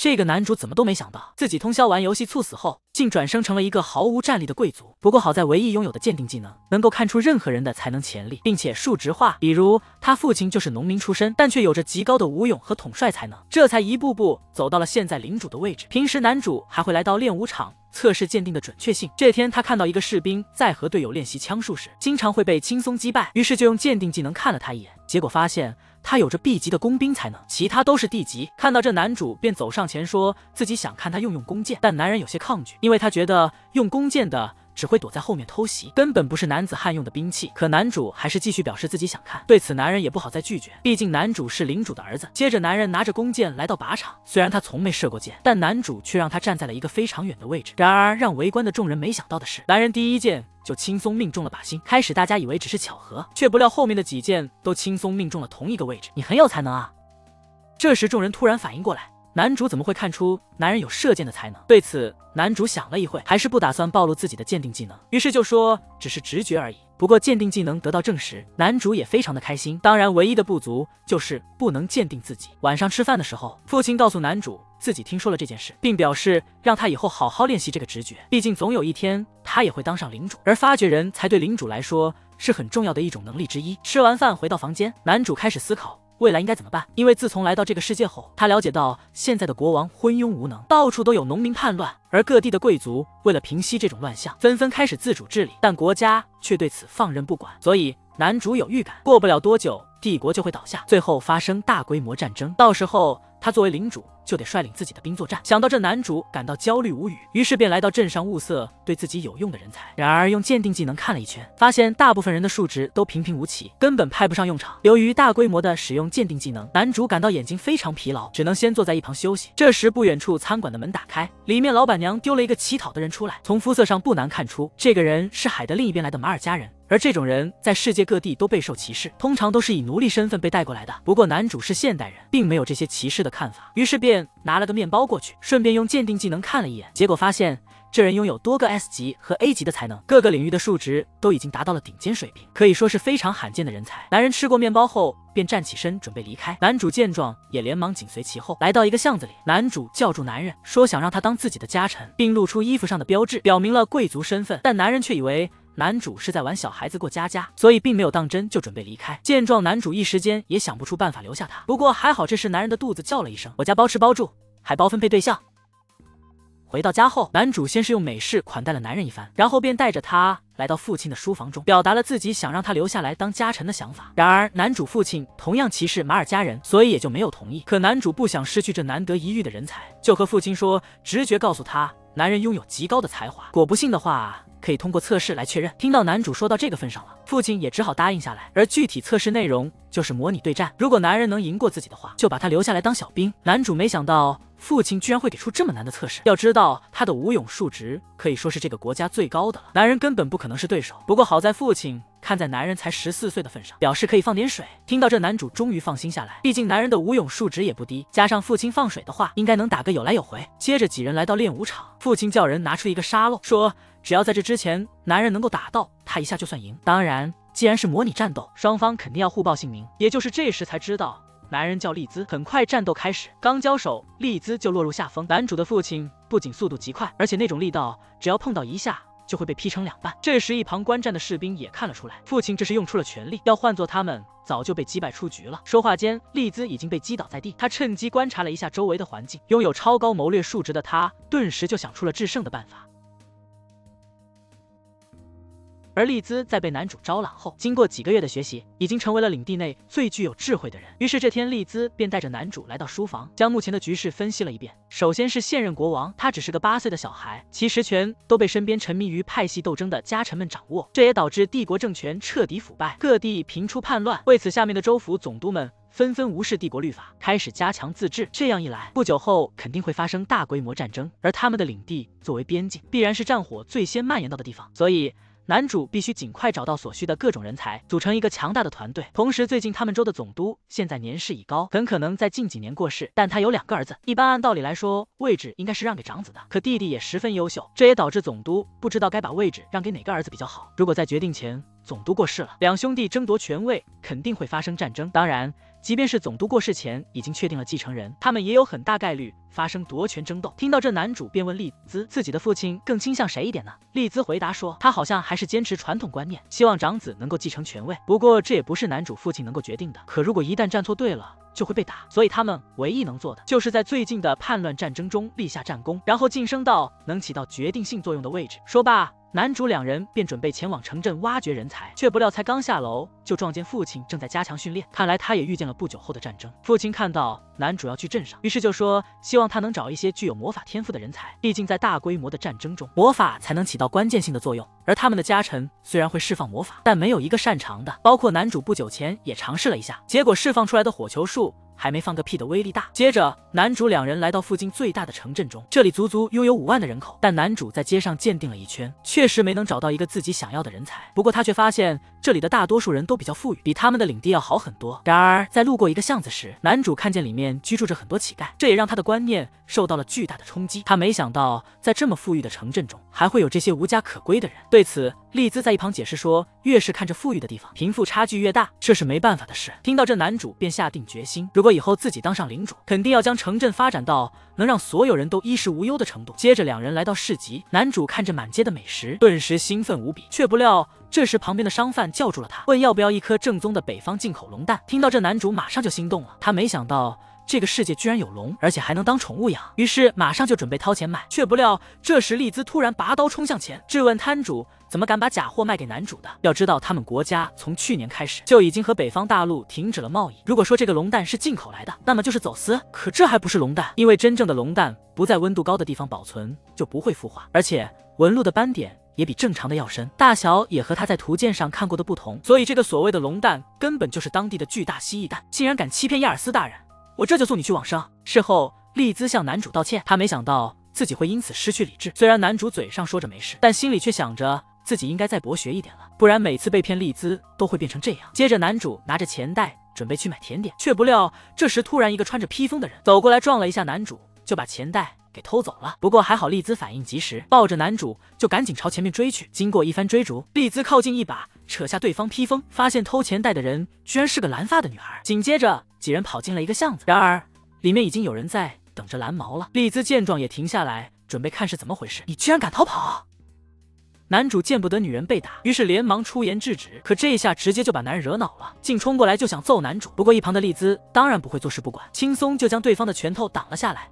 这个男主怎么都没想到，自己通宵玩游戏猝死后，竟转生成了一个毫无战力的贵族。不过好在唯一拥有的鉴定技能，能够看出任何人的才能潜力，并且数值化。比如他父亲就是农民出身，但却有着极高的武勇和统帅才能，这才一步步走到了现在领主的位置。平时男主还会来到练武场。测试鉴定的准确性。这天，他看到一个士兵在和队友练习枪术时，经常会被轻松击败，于是就用鉴定技能看了他一眼，结果发现他有着 B 级的工兵才能，其他都是 D 级。看到这，男主便走上前说自己想看他用用弓箭，但男人有些抗拒，因为他觉得用弓箭的。只会躲在后面偷袭，根本不是男子汉用的兵器。可男主还是继续表示自己想看，对此男人也不好再拒绝，毕竟男主是领主的儿子。接着，男人拿着弓箭来到靶场，虽然他从没射过箭，但男主却让他站在了一个非常远的位置。然而，让围观的众人没想到的是，男人第一箭就轻松命中了靶心。开始大家以为只是巧合，却不料后面的几箭都轻松命中了同一个位置。你很有才能啊！这时，众人突然反应过来。男主怎么会看出男人有射箭的才能？对此，男主想了一会，还是不打算暴露自己的鉴定技能，于是就说只是直觉而已。不过鉴定技能得到证实，男主也非常的开心。当然，唯一的不足就是不能鉴定自己。晚上吃饭的时候，父亲告诉男主自己听说了这件事，并表示让他以后好好练习这个直觉，毕竟总有一天他也会当上领主，而发掘人才对领主来说是很重要的一种能力之一。吃完饭回到房间，男主开始思考。未来应该怎么办？因为自从来到这个世界后，他了解到现在的国王昏庸无能，到处都有农民叛乱，而各地的贵族为了平息这种乱象，纷纷开始自主治理，但国家却对此放任不管。所以男主有预感，过不了多久，帝国就会倒下，最后发生大规模战争，到时候。他作为领主，就得率领自己的兵作战。想到这，男主感到焦虑无语，于是便来到镇上物色对自己有用的人才。然而用鉴定技能看了一圈，发现大部分人的数值都平平无奇，根本派不上用场。由于大规模的使用鉴定技能，男主感到眼睛非常疲劳，只能先坐在一旁休息。这时，不远处餐馆的门打开，里面老板娘丢了一个乞讨的人出来。从肤色上不难看出，这个人是海的另一边来的马尔加人。而这种人在世界各地都备受歧视，通常都是以奴隶身份被带过来的。不过男主是现代人，并没有这些歧视的看法，于是便拿了个面包过去，顺便用鉴定技能看了一眼，结果发现这人拥有多个 S 级和 A 级的才能，各个领域的数值都已经达到了顶尖水平，可以说是非常罕见的人才。男人吃过面包后，便站起身准备离开，男主见状也连忙紧随其后，来到一个巷子里，男主叫住男人，说想让他当自己的家臣，并露出衣服上的标志，表明了贵族身份，但男人却以为。男主是在玩小孩子过家家，所以并没有当真，就准备离开。见状，男主一时间也想不出办法留下他。不过还好，这时男人的肚子叫了一声：“我家包吃包住，还包分配对象。”回到家后，男主先是用美式款待了男人一番，然后便带着他来到父亲的书房中，表达了自己想让他留下来当家臣的想法。然而，男主父亲同样歧视马尔加人，所以也就没有同意。可男主不想失去这难得一遇的人才，就和父亲说，直觉告诉他，男人拥有极高的才华，果不信的话。可以通过测试来确认。听到男主说到这个份上了，父亲也只好答应下来。而具体测试内容就是模拟对战，如果男人能赢过自己的话，就把他留下来当小兵。男主没想到父亲居然会给出这么难的测试，要知道他的武勇数值可以说是这个国家最高的了，男人根本不可能是对手。不过好在父亲。看在男人才十四岁的份上，表示可以放点水。听到这，男主终于放心下来，毕竟男人的武勇数值也不低，加上父亲放水的话，应该能打个有来有回。接着几人来到练武场，父亲叫人拿出一个沙漏，说只要在这之前男人能够打到他一下就算赢。当然，既然是模拟战斗，双方肯定要互报姓名。也就是这时才知道，男人叫利兹。很快战斗开始，刚交手，利兹就落入下风。男主的父亲不仅速度极快，而且那种力道，只要碰到一下。就会被劈成两半。这时，一旁观战的士兵也看了出来，父亲这是用出了全力。要换做他们，早就被击败出局了。说话间，利兹已经被击倒在地。他趁机观察了一下周围的环境，拥有超高谋略数值的他，顿时就想出了制胜的办法。而丽兹在被男主招揽后，经过几个月的学习，已经成为了领地内最具有智慧的人。于是这天，丽兹便带着男主来到书房，将目前的局势分析了一遍。首先是现任国王，他只是个八岁的小孩，其实权都被身边沉迷于派系斗争的家臣们掌握，这也导致帝国政权彻底腐败，各地频出叛乱。为此，下面的州府总督们纷纷无视帝国律法，开始加强自治。这样一来，不久后肯定会发生大规模战争，而他们的领地作为边境，必然是战火最先蔓延到的地方，所以。男主必须尽快找到所需的各种人才，组成一个强大的团队。同时，最近他们州的总督现在年事已高，很可能在近几年过世。但他有两个儿子，一般按道理来说，位置应该是让给长子的。可弟弟也十分优秀，这也导致总督不知道该把位置让给哪个儿子比较好。如果在决定前，总督过世了，两兄弟争夺权位，肯定会发生战争。当然。即便是总督过世前已经确定了继承人，他们也有很大概率发生夺权争斗。听到这，男主便问丽兹，自己的父亲更倾向谁一点呢？丽兹回答说，他好像还是坚持传统观念，希望长子能够继承权位。不过这也不是男主父亲能够决定的。可如果一旦站错队了，就会被打。所以他们唯一能做的，就是在最近的叛乱战争中立下战功，然后晋升到能起到决定性作用的位置。说罢。男主两人便准备前往城镇挖掘人才，却不料才刚下楼就撞见父亲正在加强训练。看来他也遇见了不久后的战争。父亲看到男主要去镇上，于是就说希望他能找一些具有魔法天赋的人才，毕竟在大规模的战争中，魔法才能起到关键性的作用。而他们的家臣虽然会释放魔法，但没有一个擅长的。包括男主不久前也尝试了一下，结果释放出来的火球术。还没放个屁的威力大。接着，男主两人来到附近最大的城镇中，这里足足拥有五万的人口。但男主在街上鉴定了一圈，确实没能找到一个自己想要的人才。不过他却发现这里的大多数人都比较富裕，比他们的领地要好很多。然而，在路过一个巷子时，男主看见里面居住着很多乞丐，这也让他的观念受到了巨大的冲击。他没想到，在这么富裕的城镇中，还会有这些无家可归的人。对此，丽兹在一旁解释说，越是看着富裕的地方，贫富差距越大，这是没办法的事。听到这，男主便下定决心，如果以后自己当上领主，肯定要将城镇发展到能让所有人都衣食无忧的程度。接着，两人来到市集，男主看着满街的美食，顿时兴奋无比。却不料，这时旁边的商贩叫住了他，问要不要一颗正宗的北方进口龙蛋。听到这，男主马上就心动了，他没想到。这个世界居然有龙，而且还能当宠物养，于是马上就准备掏钱买。却不料这时丽兹突然拔刀冲向前，质问摊主怎么敢把假货卖给男主的。要知道他们国家从去年开始就已经和北方大陆停止了贸易。如果说这个龙蛋是进口来的，那么就是走私。可这还不是龙蛋，因为真正的龙蛋不在温度高的地方保存就不会孵化，而且纹路的斑点也比正常的要深，大小也和他在图鉴上看过的不同。所以这个所谓的龙蛋根本就是当地的巨大蜥蜴蛋，竟然敢欺骗亚尔斯大人！我这就送你去往生。事后，丽兹向男主道歉，她没想到自己会因此失去理智。虽然男主嘴上说着没事，但心里却想着自己应该再博学一点了，不然每次被骗，丽兹都会变成这样。接着，男主拿着钱袋准备去买甜点，却不料这时突然一个穿着披风的人走过来，撞了一下男主，就把钱袋给偷走了。不过还好丽兹反应及时，抱着男主就赶紧朝前面追去。经过一番追逐，丽兹靠近一把扯下对方披风，发现偷钱袋的人居然是个蓝发的女孩。紧接着。几人跑进了一个巷子，然而里面已经有人在等着蓝毛了。丽兹见状也停下来，准备看是怎么回事。你居然敢逃跑！男主见不得女人被打，于是连忙出言制止。可这一下直接就把男人惹恼了，竟冲过来就想揍男主。不过一旁的丽兹当然不会坐视不管，轻松就将对方的拳头挡了下来。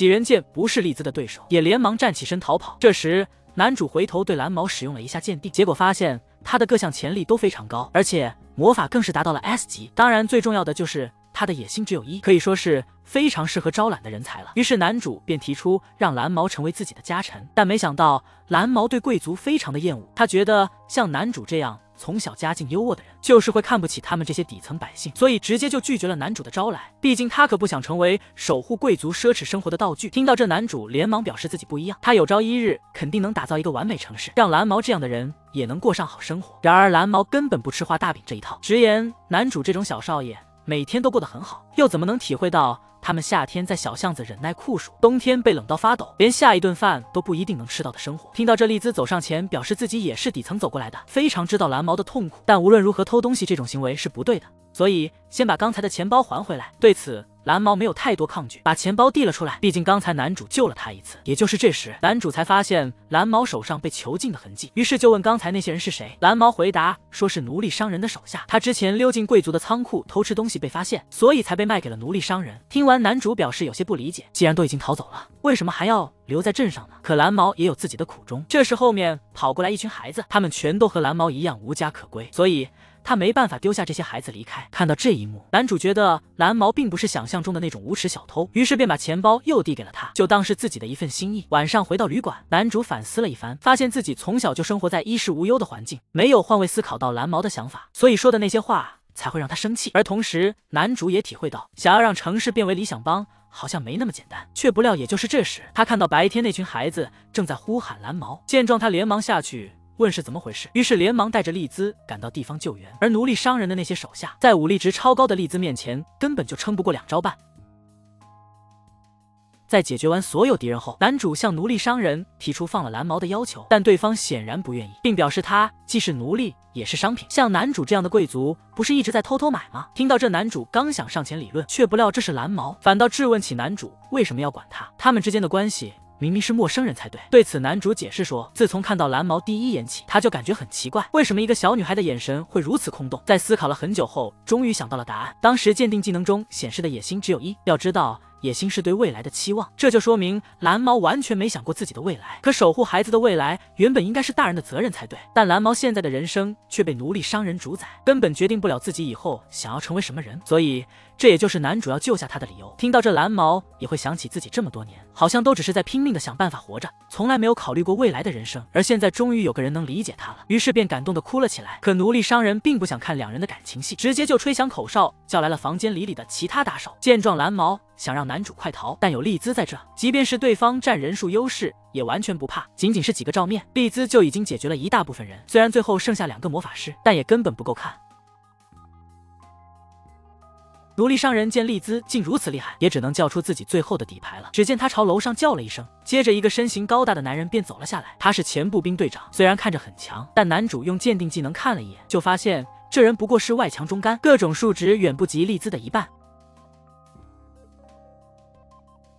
几人见不是丽兹的对手，也连忙站起身逃跑。这时男主回头对蓝毛使用了一下鉴定，结果发现他的各项潜力都非常高，而且。魔法更是达到了 S 级，当然最重要的就是他的野心只有一，可以说是非常适合招揽的人才了。于是男主便提出让蓝毛成为自己的家臣，但没想到蓝毛对贵族非常的厌恶，他觉得像男主这样。从小家境优渥的人，就是会看不起他们这些底层百姓，所以直接就拒绝了男主的招来。毕竟他可不想成为守护贵族奢侈生活的道具。听到这，男主连忙表示自己不一样，他有朝一日肯定能打造一个完美城市，让蓝毛这样的人也能过上好生活。然而蓝毛根本不吃画大饼这一套，直言男主这种小少爷每天都过得很好，又怎么能体会到？他们夏天在小巷子忍耐酷暑，冬天被冷到发抖，连下一顿饭都不一定能吃到的生活。听到这，丽兹走上前，表示自己也是底层走过来的，非常知道蓝毛的痛苦。但无论如何，偷东西这种行为是不对的，所以先把刚才的钱包还回来。对此。蓝毛没有太多抗拒，把钱包递了出来。毕竟刚才男主救了他一次。也就是这时，男主才发现蓝毛手上被囚禁的痕迹，于是就问刚才那些人是谁。蓝毛回答说是奴隶商人的手下，他之前溜进贵族的仓库偷吃东西被发现，所以才被卖给了奴隶商人。听完，男主表示有些不理解，既然都已经逃走了，为什么还要留在镇上呢？可蓝毛也有自己的苦衷。这时后面跑过来一群孩子，他们全都和蓝毛一样无家可归，所以。他没办法丢下这些孩子离开。看到这一幕，男主觉得蓝毛并不是想象中的那种无耻小偷，于是便把钱包又递给了他，就当是自己的一份心意。晚上回到旅馆，男主反思了一番，发现自己从小就生活在衣食无忧的环境，没有换位思考到蓝毛的想法，所以说的那些话才会让他生气。而同时，男主也体会到，想要让城市变为理想邦，好像没那么简单。却不料，也就是这时，他看到白天那群孩子正在呼喊蓝毛，见状，他连忙下去。问是怎么回事，于是连忙带着丽兹赶到地方救援。而奴隶商人的那些手下，在武力值超高的丽兹面前，根本就撑不过两招半。在解决完所有敌人后，男主向奴隶商人提出放了蓝毛的要求，但对方显然不愿意，并表示他既是奴隶也是商品。像男主这样的贵族，不是一直在偷偷买吗？听到这，男主刚想上前理论，却不料这是蓝毛，反倒质问起男主为什么要管他，他们之间的关系。明明是陌生人才对。对此，男主解释说，自从看到蓝毛第一眼起，他就感觉很奇怪，为什么一个小女孩的眼神会如此空洞？在思考了很久后，终于想到了答案。当时鉴定技能中显示的野心只有一。要知道。野心是对未来的期望，这就说明蓝毛完全没想过自己的未来。可守护孩子的未来原本应该是大人的责任才对，但蓝毛现在的人生却被奴隶商人主宰，根本决定不了自己以后想要成为什么人。所以，这也就是男主要救下他的理由。听到这，蓝毛也会想起自己这么多年，好像都只是在拼命的想办法活着，从来没有考虑过未来的人生。而现在终于有个人能理解他了，于是便感动的哭了起来。可奴隶商人并不想看两人的感情戏，直接就吹响口哨，叫来了房间里里的其他打手。见状，蓝毛。想让男主快逃，但有丽兹在这，即便是对方占人数优势，也完全不怕。仅仅是几个照面，丽兹就已经解决了一大部分人。虽然最后剩下两个魔法师，但也根本不够看。奴隶商人见丽兹竟如此厉害，也只能叫出自己最后的底牌了。只见他朝楼上叫了一声，接着一个身形高大的男人便走了下来。他是前步兵队长，虽然看着很强，但男主用鉴定技能看了一眼，就发现这人不过是外强中干，各种数值远不及丽兹的一半。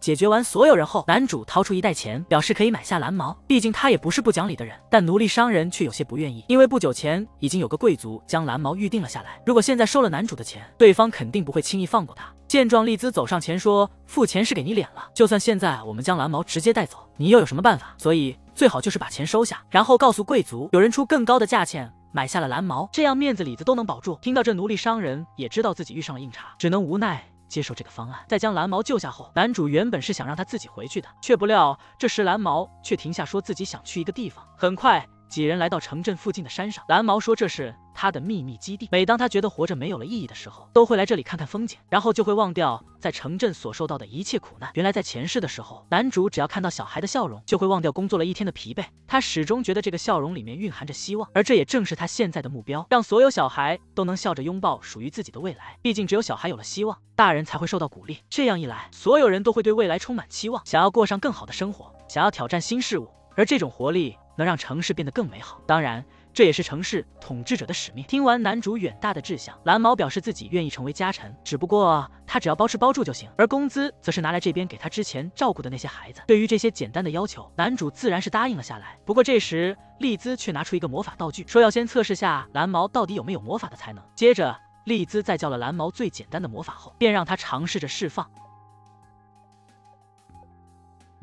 解决完所有人后，男主掏出一袋钱，表示可以买下蓝毛。毕竟他也不是不讲理的人。但奴隶商人却有些不愿意，因为不久前已经有个贵族将蓝毛预定了下来。如果现在收了男主的钱，对方肯定不会轻易放过他。见状，丽兹走上前说：“付钱是给你脸了，就算现在我们将蓝毛直接带走，你又有什么办法？所以最好就是把钱收下，然后告诉贵族，有人出更高的价钱买下了蓝毛，这样面子里子都能保住。”听到这，奴隶商人也知道自己遇上了硬茬，只能无奈。接受这个方案，在将蓝毛救下后，男主原本是想让他自己回去的，却不料这时蓝毛却停下，说自己想去一个地方。很快。几人来到城镇附近的山上，蓝毛说这是他的秘密基地。每当他觉得活着没有了意义的时候，都会来这里看看风景，然后就会忘掉在城镇所受到的一切苦难。原来在前世的时候，男主只要看到小孩的笑容，就会忘掉工作了一天的疲惫。他始终觉得这个笑容里面蕴含着希望，而这也正是他现在的目标，让所有小孩都能笑着拥抱属于自己的未来。毕竟只有小孩有了希望，大人才会受到鼓励。这样一来，所有人都会对未来充满期望，想要过上更好的生活，想要挑战新事物，而这种活力。能让城市变得更美好，当然，这也是城市统治者的使命。听完男主远大的志向，蓝毛表示自己愿意成为家臣，只不过他只要包吃包住就行，而工资则是拿来这边给他之前照顾的那些孩子。对于这些简单的要求，男主自然是答应了下来。不过这时，丽兹却拿出一个魔法道具，说要先测试下蓝毛到底有没有魔法的才能。接着，丽兹在教了蓝毛最简单的魔法后，便让他尝试着释放。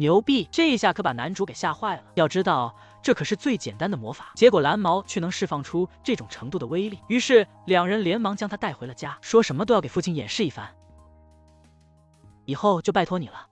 牛逼！这一下可把男主给吓坏了。要知道，这可是最简单的魔法，结果蓝毛却能释放出这种程度的威力。于是两人连忙将他带回了家，说什么都要给父亲演示一番。以后就拜托你了。